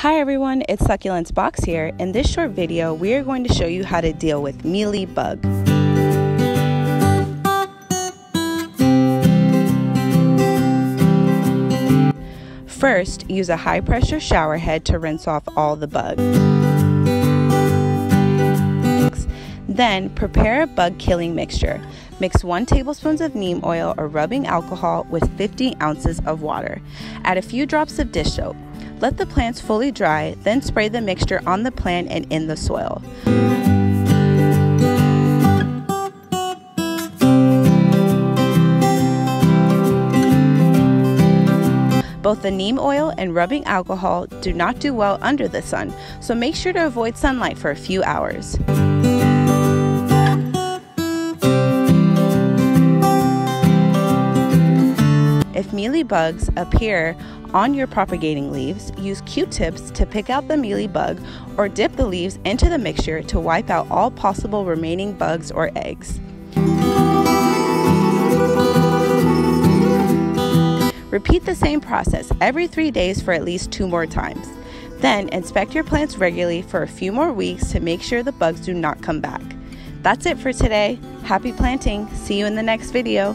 Hi everyone, it's Succulents Box here. In this short video, we are going to show you how to deal with mealy bug. First, use a high pressure shower head to rinse off all the bugs. Then, prepare a bug killing mixture. Mix 1 tablespoon of neem oil or rubbing alcohol with 50 ounces of water. Add a few drops of dish soap. Let the plants fully dry, then spray the mixture on the plant and in the soil. Both the neem oil and rubbing alcohol do not do well under the sun, so make sure to avoid sunlight for a few hours. If mealy bugs appear on your propagating leaves, use Q-tips to pick out the mealy bug or dip the leaves into the mixture to wipe out all possible remaining bugs or eggs. Repeat the same process every three days for at least two more times. Then inspect your plants regularly for a few more weeks to make sure the bugs do not come back. That's it for today. Happy planting. See you in the next video.